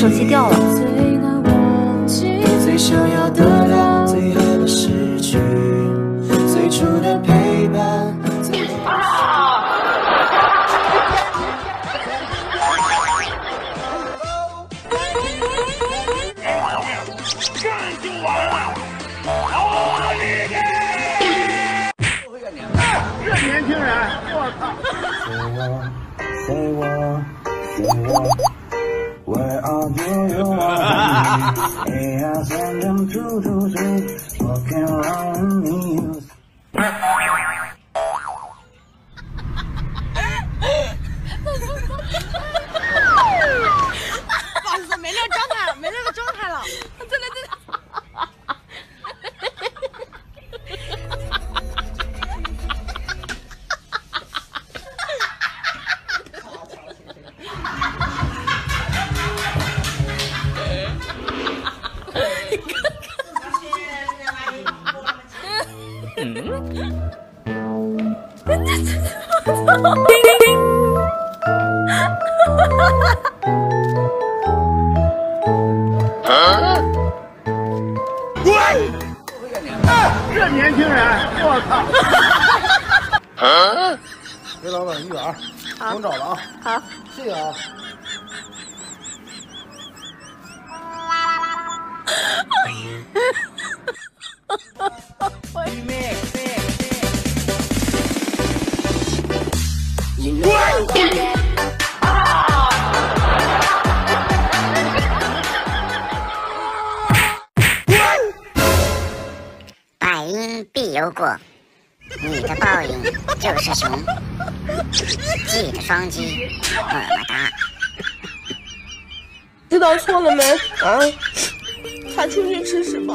手机掉了。最难忘记，最想要得到，最害怕失去，最初的陪伴。最随我，随我，Where are you? You Hey, I'll send them through, through, through. Walking around in the hills. 这年轻人，我操！给老板一元，不用找了啊。好，谢谢啊。百因必有果，你的报应就是熊。记得双击，么么哒。知道错了没？啊，他出去吃屎吧。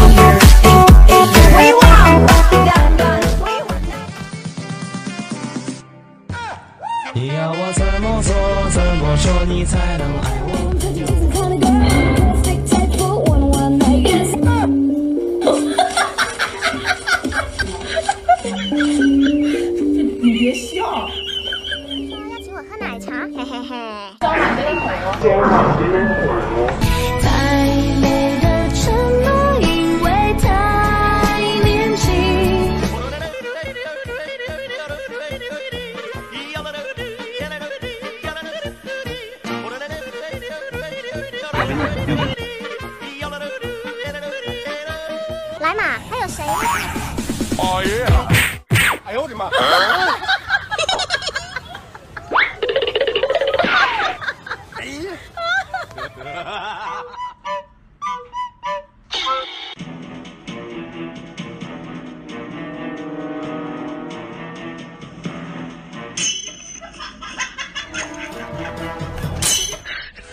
你要我怎么做，怎么说，你才能爱我？要请我喝奶茶。嘿嘿嘿。还有谁呢？哎呀！哎呦我的妈！哎呀！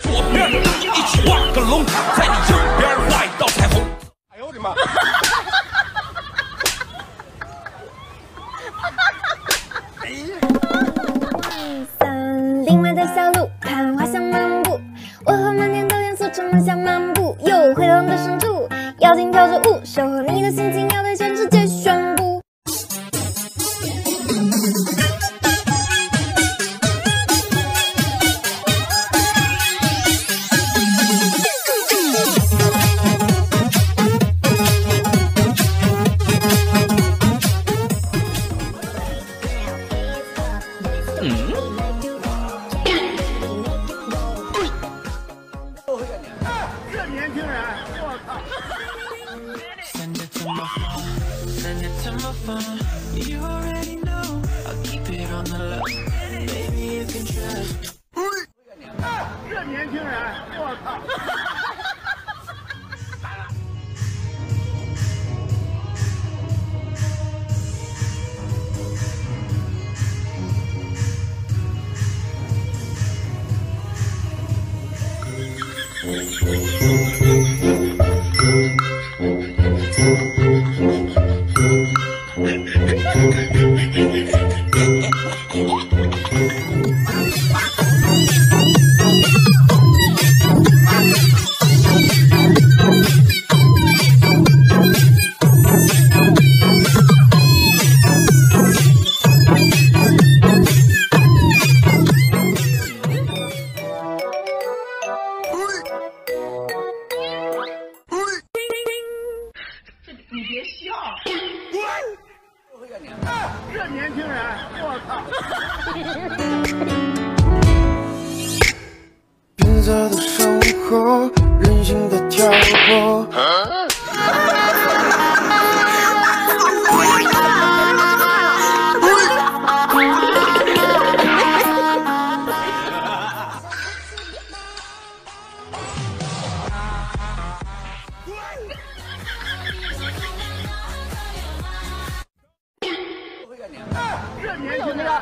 左面一起画个龙，在你右。send it to my phone, send it to my phone. You already know I'll keep it on the low. Maybe you can trust.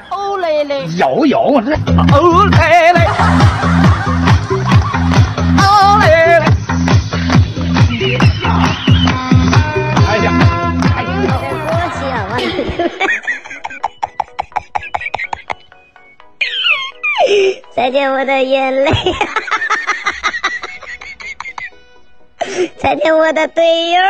欧蕾蕾，有有，这欧蕾蕾。再见，我的眼泪。再见，我的队友。